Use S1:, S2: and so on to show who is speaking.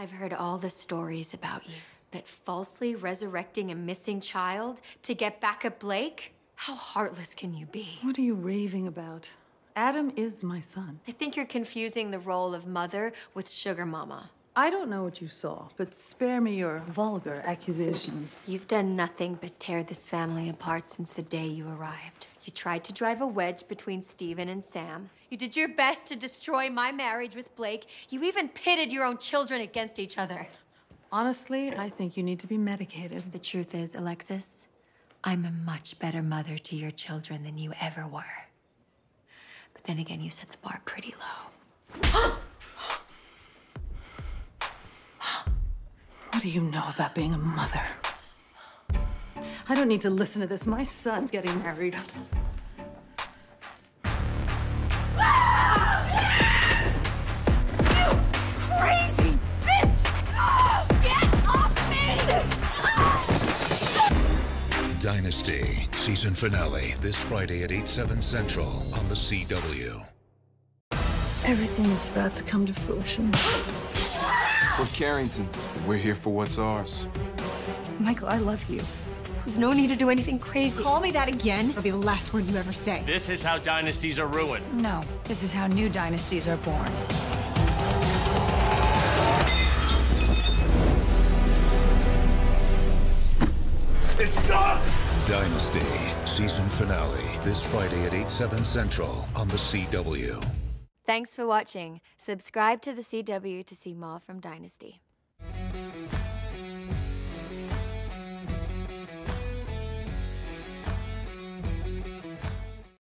S1: I've heard all the stories about you. But falsely resurrecting a missing child to get back at Blake? How heartless can you be?
S2: What are you raving about? Adam is my son.
S1: I think you're confusing the role of mother with sugar mama.
S2: I don't know what you saw, but spare me your vulgar accusations.
S1: You've done nothing but tear this family apart since the day you arrived. You tried to drive a wedge between Steven and Sam. You did your best to destroy my marriage with Blake. You even pitted your own children against each other.
S2: Honestly, I think you need to be medicated.
S1: The truth is, Alexis, I'm a much better mother to your children than you ever were. But then again, you set the bar pretty low.
S2: What do you know about being a mother? I don't need to listen to this. My son's getting married.
S1: Crazy bitch! Get off me!
S3: Dynasty, season finale, this Friday at 8, 7 Central on the CW.
S2: Everything is about to come to fruition.
S4: We're Carringtons. We're here for what's ours.
S2: Michael, I love you.
S1: There's no need to do anything crazy.
S5: Call me that again, it'll be the last word you ever say.
S6: This is how dynasties are ruined.
S5: No, this is how new dynasties are born.
S3: Dynasty, season finale, this Friday at 8, 7 Central on the CW.
S1: Thanks for watching. Subscribe to the CW to see more from Dynasty.